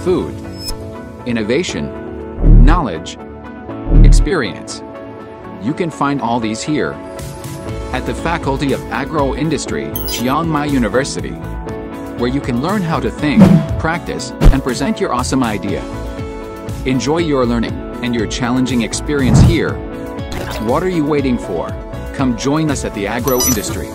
food, innovation, knowledge, experience. You can find all these here at the Faculty of Agro-Industry, Chiang Mai University, where you can learn how to think, practice, and present your awesome idea. Enjoy your learning and your challenging experience here. What are you waiting for? Come join us at the agro industry.